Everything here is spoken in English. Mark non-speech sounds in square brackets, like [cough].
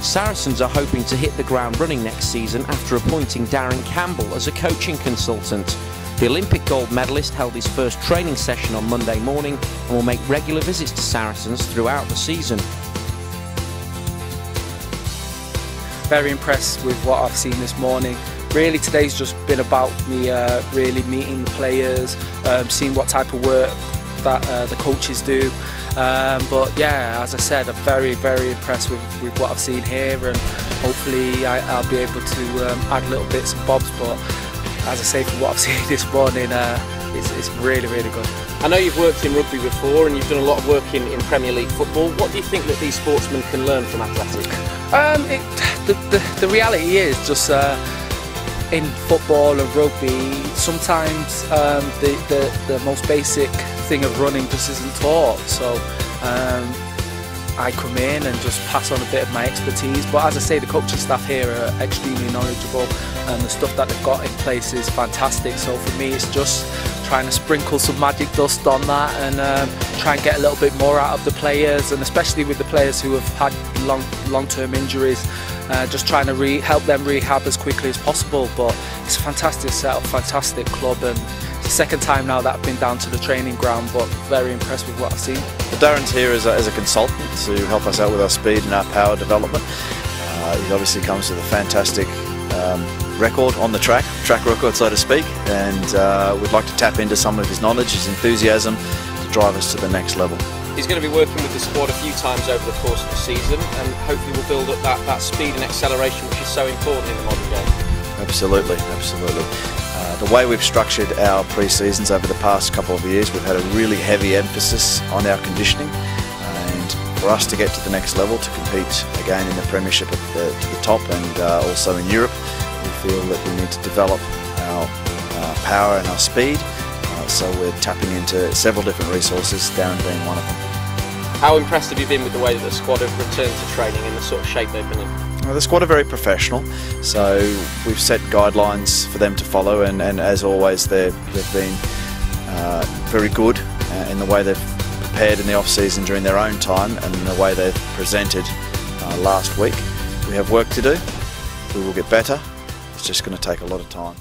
Saracens are hoping to hit the ground running next season after appointing Darren Campbell as a coaching consultant. The Olympic gold medalist held his first training session on Monday morning and will make regular visits to Saracens throughout the season. Very impressed with what I've seen this morning. Really today's just been about me uh, really meeting the players, um, seeing what type of work that uh, the coaches do. Um, but yeah, as I said, I'm very, very impressed with, with what I've seen here and hopefully I, will be able to um, add little bits and bobs. But as I say, from what I've [laughs] seen this morning, uh, it's, it's, really, really good. I know you've worked in rugby before and you've done a lot of work in, in Premier League football. What do you think that these sportsmen can learn from athletics? Um, it, the, the, the, reality is just uh, in football and rugby, sometimes um, the, the, the most basic thing of running just isn't taught. So um, I come in and just pass on a bit of my expertise. But as I say, the coaching staff here are extremely knowledgeable and the stuff that they've got in place is fantastic. So for me, it's just trying to sprinkle some magic dust on that and um, try and get a little bit more out of the players and especially with the players who have had long long-term injuries uh, just trying to help them rehab as quickly as possible but it's a fantastic setup fantastic club and second time now that I've been down to the training ground, but very impressed with what I've seen. Well, Darren's here as a, as a consultant to help us out with our speed and our power development. Uh, he obviously comes with a fantastic um, record on the track, track record so to speak, and uh, we'd like to tap into some of his knowledge, his enthusiasm to drive us to the next level. He's going to be working with the squad a few times over the course of the season and hopefully we'll build up that, that speed and acceleration which is so important in the modern game. Absolutely, absolutely. Uh, the way we've structured our pre-seasons over the past couple of years, we've had a really heavy emphasis on our conditioning and for us to get to the next level, to compete again in the Premiership at the, to the top and uh, also in Europe, we feel that we need to develop our uh, power and our speed. Uh, so we're tapping into several different resources, Darren being one of them. How impressed have you been with the way that the squad have returned to training and the sort of shape they've been in? The squad are very professional, so we've set guidelines for them to follow, and, and as always, they've been uh, very good uh, in the way they've prepared in the off season during their own time and the way they've presented uh, last week. We have work to do. We will get better. It's just going to take a lot of time.